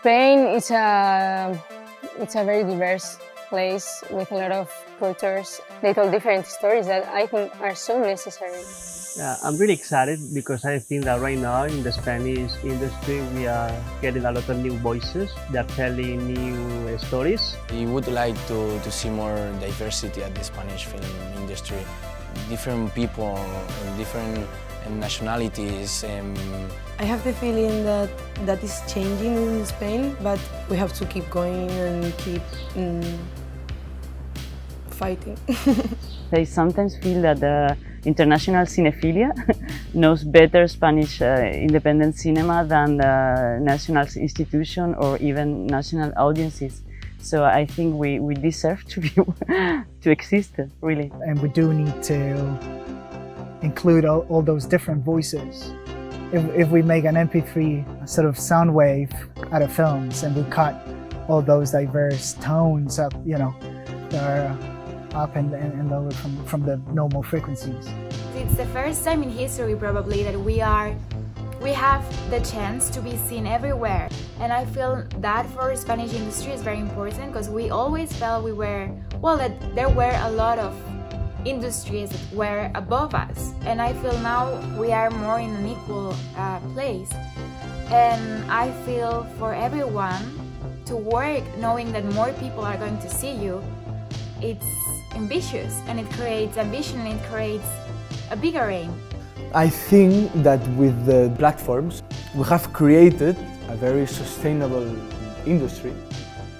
Spain is a it's a very diverse place with a lot of cultures. They tell different stories that I think are so necessary. Yeah, I'm really excited because I think that right now in the Spanish industry we are getting a lot of new voices. They're telling new stories. We would like to, to see more diversity at the Spanish film industry. Different people, different nationalities. Um... I have the feeling that that is changing in Spain, but we have to keep going and keep um, fighting. I sometimes feel that the international cinephilia knows better Spanish uh, independent cinema than the national institution or even national audiences. So I think we, we deserve to be to exist, really. And we do need to include all, all those different voices. If, if we make an MP3 sort of sound wave out of films and we cut all those diverse tones up, you know, up and, and, and lower from, from the normal frequencies. It's the first time in history probably that we are we have the chance to be seen everywhere. And I feel that for Spanish industry is very important because we always felt we were well that there were a lot of industries that were above us. And I feel now we are more in an equal uh, place. And I feel for everyone to work knowing that more people are going to see you it's ambitious and it creates ambition and it creates a bigger aim. I think that with the platforms we have created a very sustainable industry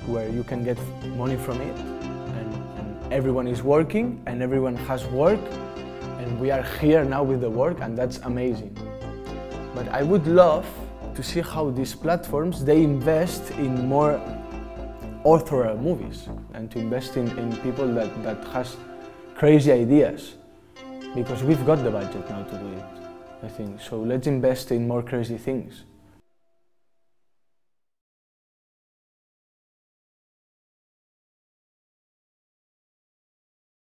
where you can get money from it and, everyone is working and everyone has work and we are here now with the work and that's amazing. But I would love to see how these platforms they invest in more author movies and to invest in, in people that, that has crazy ideas because we've got the budget now to do it, I think. So let's invest in more crazy things.